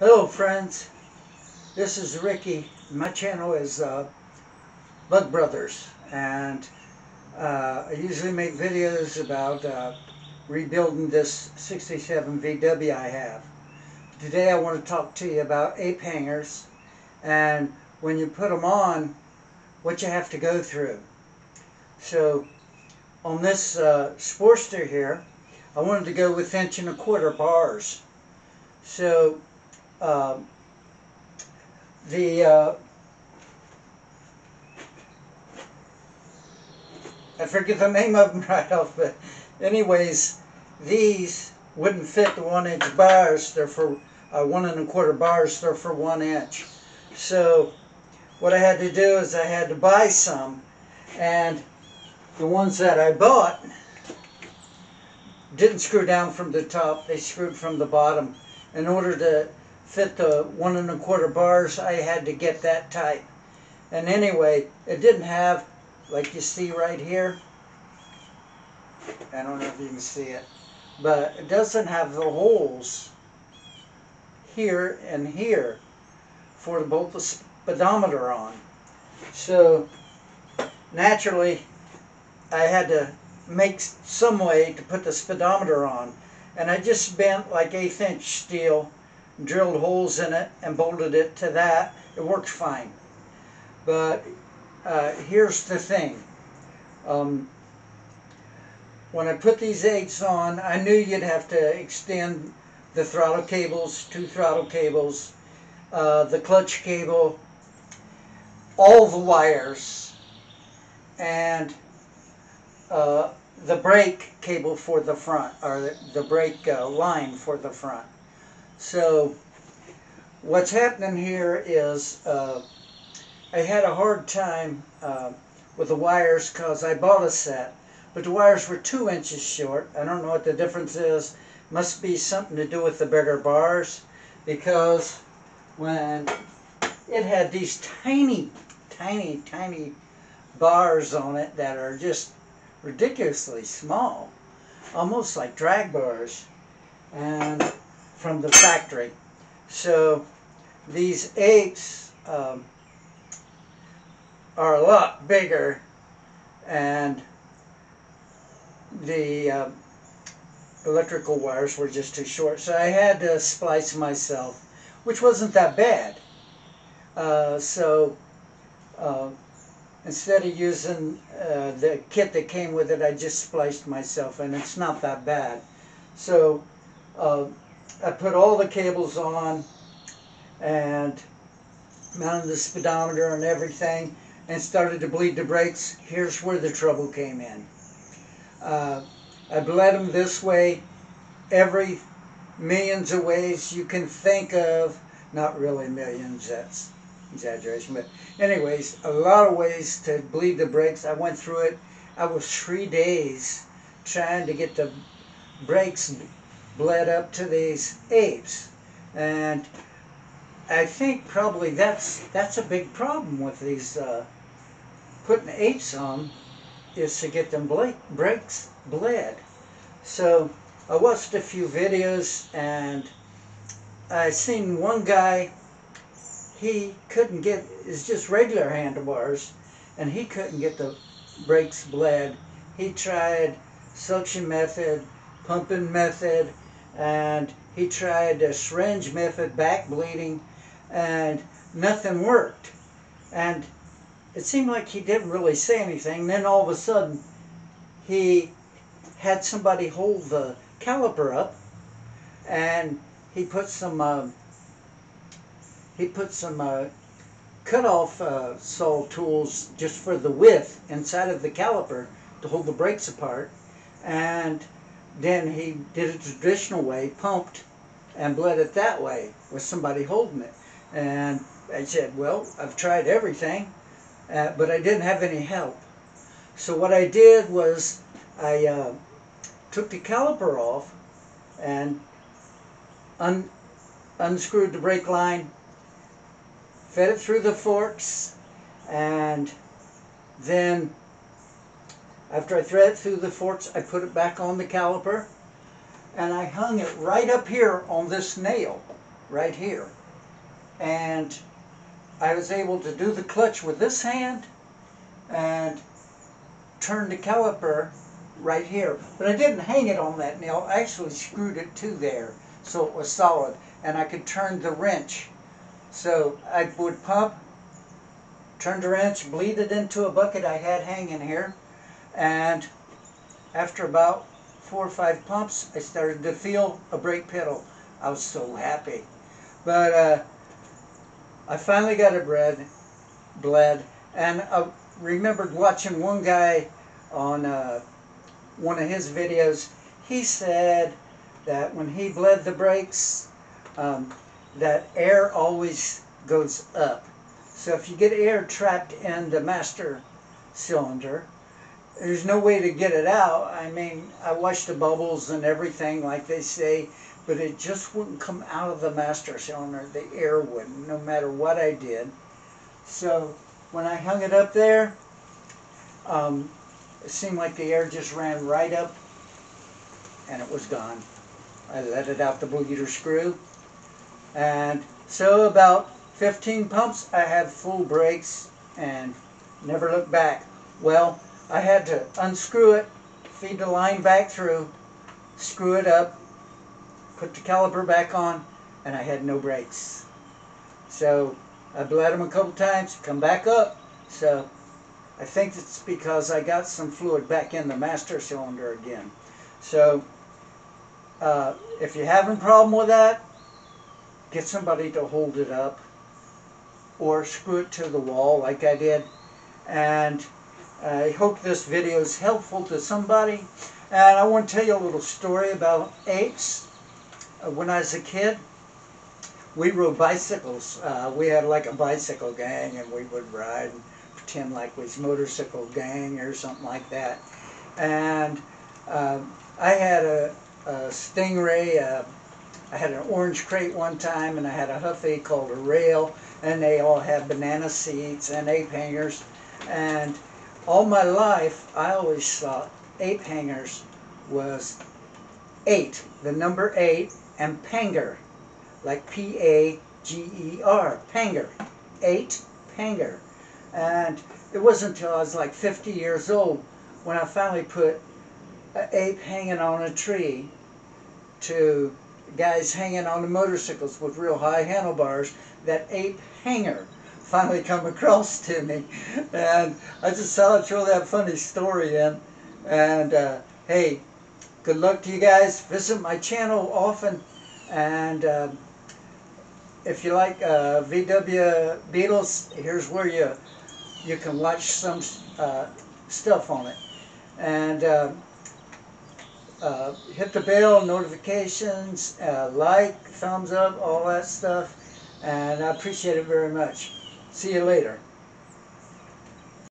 Hello friends, this is Ricky. My channel is uh, Bug Bruthers and uh, I usually make videos about uh, rebuilding this 67 VW I have. Today I want to talk to you about ape hangers and when you put them on what you have to go through. So on this uh, Sportster here I wanted to go with inch and a quarter bars. So um, the uh, I forget the name of them right off, but anyways, these wouldn't fit the one inch bars. They're for uh, one and a quarter bars. They're for one inch. So what I had to do is I had to buy some, and the ones that I bought didn't screw down from the top. They screwed from the bottom. In order to fit the one and a quarter bars, I had to get that tight. And anyway, it didn't have, like you see right here, I don't know if you can see it, but it doesn't have the holes here and here for to bolt the speedometer on. So naturally, I had to make some way to put the speedometer on. And I just bent like eighth inch steel drilled holes in it and bolted it to that. It worked fine. But uh, here's the thing. Um, when I put these eights on, I knew you'd have to extend the throttle cables, two throttle cables, uh, the clutch cable, all the wires, and uh, the brake cable for the front, or the, the brake uh, line for the front. So what's happening here is uh, I had a hard time uh, with the wires because I bought a set, but the wires were two inches short. I don't know what the difference is. Must be something to do with the bigger bars because when it had these tiny, tiny, tiny bars on it that are just ridiculously small, almost like drag bars. And from the factory. So these apes um, are a lot bigger and the uh, electrical wires were just too short. So I had to splice myself, which wasn't that bad. Uh, so uh, instead of using uh, the kit that came with it, I just spliced myself and it's not that bad. So uh, I put all the cables on and mounted the speedometer and everything and started to bleed the brakes. Here's where the trouble came in. Uh, I bled them this way every millions of ways you can think of. Not really millions, that's exaggeration, but anyways, a lot of ways to bleed the brakes. I went through it. I was three days trying to get the brakes bled up to these apes. And I think probably that's that's a big problem with these uh, putting apes on is to get them brakes bled. So I watched a few videos and I seen one guy he couldn't get it's just regular handlebars and he couldn't get the brakes bled. He tried suction method, pumping method, and he tried a syringe method, back bleeding, and nothing worked. And it seemed like he didn't really say anything. Then all of a sudden, he had somebody hold the caliper up, and he put some uh, he put some uh, cut off uh, saw tools just for the width inside of the caliper to hold the brakes apart, and then he did it the traditional way, pumped and bled it that way with somebody holding it. And I said, well, I've tried everything, uh, but I didn't have any help. So what I did was I uh, took the caliper off and un unscrewed the brake line, fed it through the forks, and then after I thread it through the forks, I put it back on the caliper and I hung it right up here on this nail. right here. And I was able to do the clutch with this hand and turn the caliper right here. But I didn't hang it on that nail. I actually screwed it to there so it was solid. And I could turn the wrench. So I would pump, turn the wrench, bleed it into a bucket I had hanging here. And after about four or five pumps, I started to feel a brake pedal. I was so happy. But uh, I finally got it bred, bled, and I remembered watching one guy on uh, one of his videos. He said that when he bled the brakes, um, that air always goes up. So if you get air trapped in the master cylinder, there's no way to get it out. I mean, I washed the bubbles and everything like they say, but it just wouldn't come out of the master cylinder. The air wouldn't, no matter what I did. So when I hung it up there, um, it seemed like the air just ran right up and it was gone. I let it out the bleeder screw. And so about 15 pumps, I had full brakes and never looked back. Well, I had to unscrew it, feed the line back through, screw it up, put the caliper back on, and I had no brakes. So I bled them a couple times, come back up. So I think it's because I got some fluid back in the master cylinder again. So uh, if you're having a problem with that, get somebody to hold it up or screw it to the wall like I did. And I hope this video is helpful to somebody. And I want to tell you a little story about apes. Uh, when I was a kid, we rode bicycles. Uh, we had like a bicycle gang and we would ride and pretend like we was motorcycle gang or something like that. And uh, I had a, a Stingray, uh, I had an orange crate one time and I had a Huffy called a Rail and they all had banana seats and ape hangers. And all my life I always thought ape hangers was eight, the number eight, and panger, like P-A-G-E-R, panger, eight, panger. And it wasn't until I was like 50 years old when I finally put an ape hanging on a tree to guys hanging on the motorcycles with real high handlebars, that ape hanger finally come across to me. And I just thought I'd that funny story in. And uh, hey, good luck to you guys. Visit my channel often. And uh, if you like uh, VW Beetles, here's where you you can watch some uh, stuff on it. And uh, uh, hit the bell, notifications, uh, like, thumbs up, all that stuff. And I appreciate it very much. See you later.